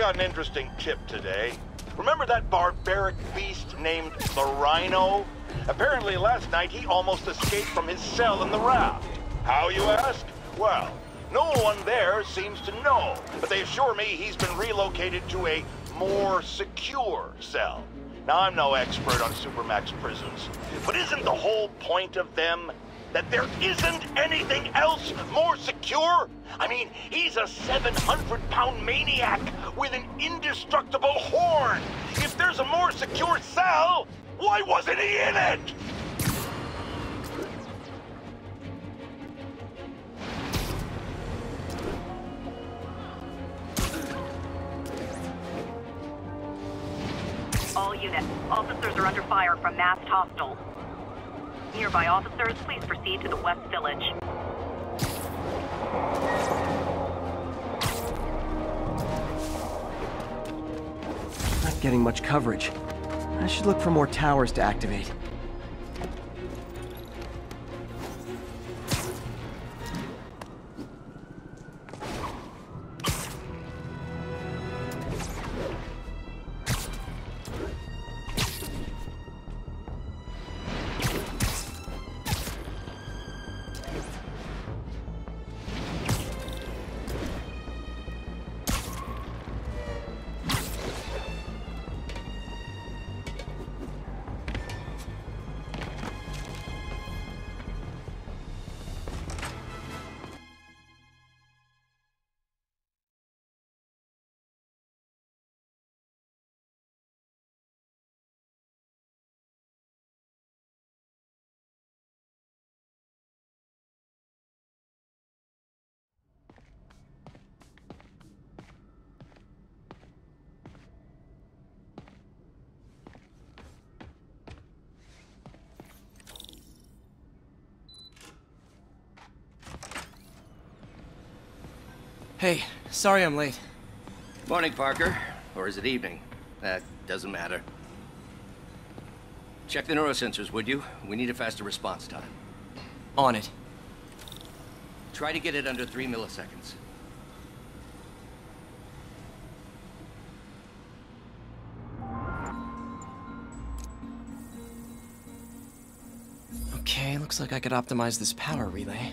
got an interesting tip today. Remember that barbaric beast named the Rhino? Apparently last night he almost escaped from his cell in the raft. How, you ask? Well, no one there seems to know, but they assure me he's been relocated to a more secure cell. Now, I'm no expert on Supermax prisons, but isn't the whole point of them that there isn't anything else more secure? I mean, he's a 700-pound maniac with an indestructible horn. If there's a more secure cell, why wasn't he in it? All units, officers are under fire from masked hostiles. Nearby officers, please proceed to the West Village. Not getting much coverage. I should look for more towers to activate. Hey, sorry I'm late. Morning, Parker. Or is it evening? That doesn't matter. Check the neurosensors, would you? We need a faster response time. On it. Try to get it under three milliseconds. Okay, looks like I could optimize this power relay.